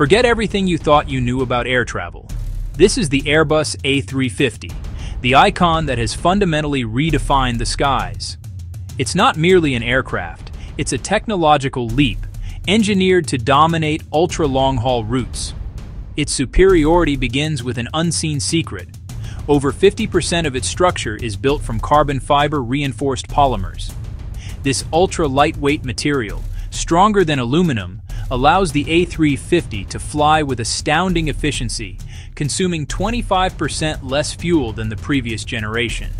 Forget everything you thought you knew about air travel. This is the Airbus A350, the icon that has fundamentally redefined the skies. It's not merely an aircraft, it's a technological leap, engineered to dominate ultra-long-haul routes. Its superiority begins with an unseen secret. Over 50% of its structure is built from carbon fiber reinforced polymers. This ultra-lightweight material, stronger than aluminum, allows the A350 to fly with astounding efficiency, consuming 25% less fuel than the previous generation.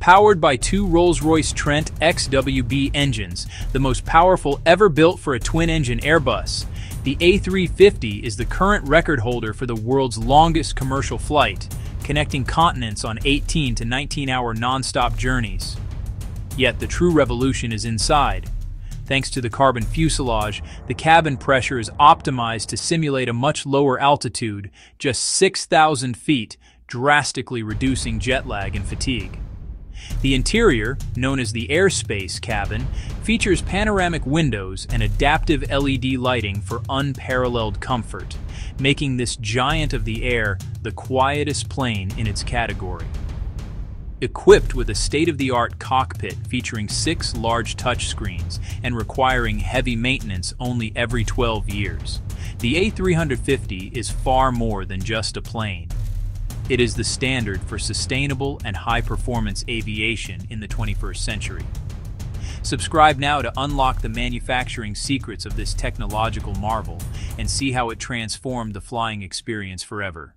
Powered by two Rolls-Royce Trent XWB engines, the most powerful ever built for a twin-engine Airbus, the A350 is the current record holder for the world's longest commercial flight, connecting continents on 18 to 19-hour non-stop journeys. Yet the true revolution is inside. Thanks to the carbon fuselage, the cabin pressure is optimized to simulate a much lower altitude, just 6,000 feet, drastically reducing jet lag and fatigue. The interior, known as the airspace cabin, features panoramic windows and adaptive LED lighting for unparalleled comfort, making this giant of the air the quietest plane in its category. Equipped with a state-of-the-art cockpit featuring six large touchscreens and requiring heavy maintenance only every 12 years, the A350 is far more than just a plane. It is the standard for sustainable and high-performance aviation in the 21st century. Subscribe now to unlock the manufacturing secrets of this technological marvel and see how it transformed the flying experience forever.